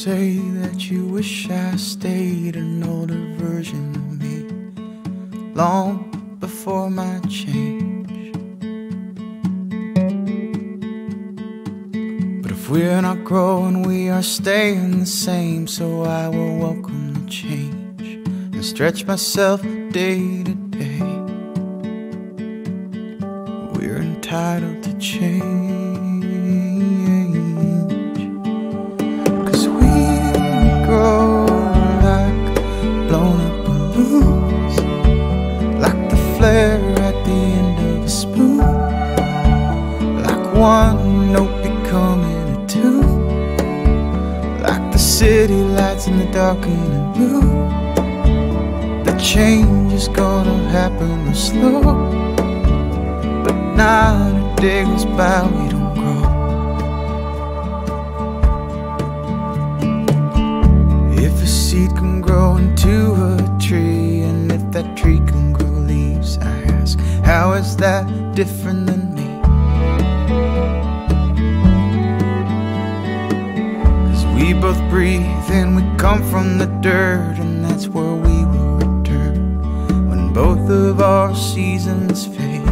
say that you wish I stayed an older version of me long before my change. But if we're not growing, we are staying the same. So I will welcome the change and stretch myself day to day. We're entitled to change. Flare at the end of a spoon, like one note becoming a tune, like the city lights in the darkening blue. The change is gonna happen slow, but not a day goes by we don't grow. If a seed can grow into a tree, and if that tree can how is that different than me? Cause we both breathe and we come from the dirt, and that's where we will return when both of our seasons fade.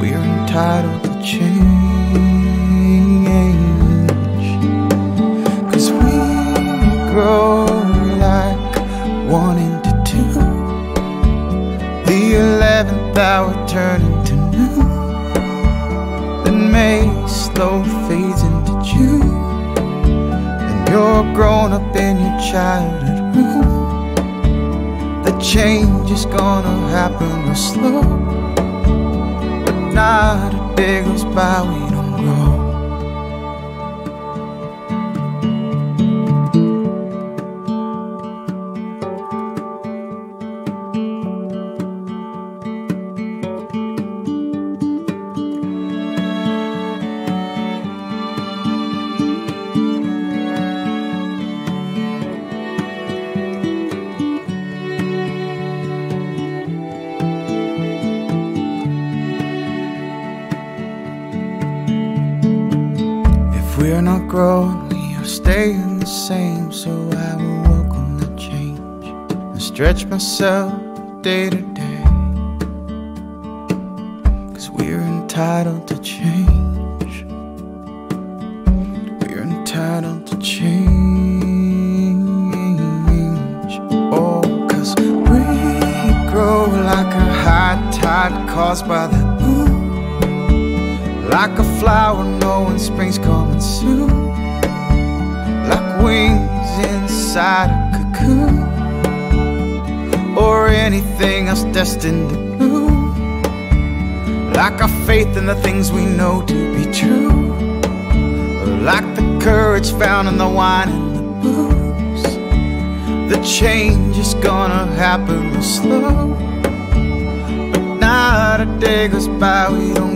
We are entitled to change. Eleventh hour turn into noon. Then May slow fades into June. Then you're grown up in your childhood room. The change is gonna happen real slow. But not a day goes by we don't grow. We're not growing, we are staying the same. So I will welcome the change and stretch myself day to day. Cause we're entitled to change. We're entitled to change. Oh, cause we grow like a high tide caused by the. Like a flower knowing spring's coming soon. Like wings inside a cocoon. Or anything else destined to bloom. Like our faith in the things we know to be true. Like the courage found in the wine and the booze. The change is gonna happen slow. But not a day goes by we don't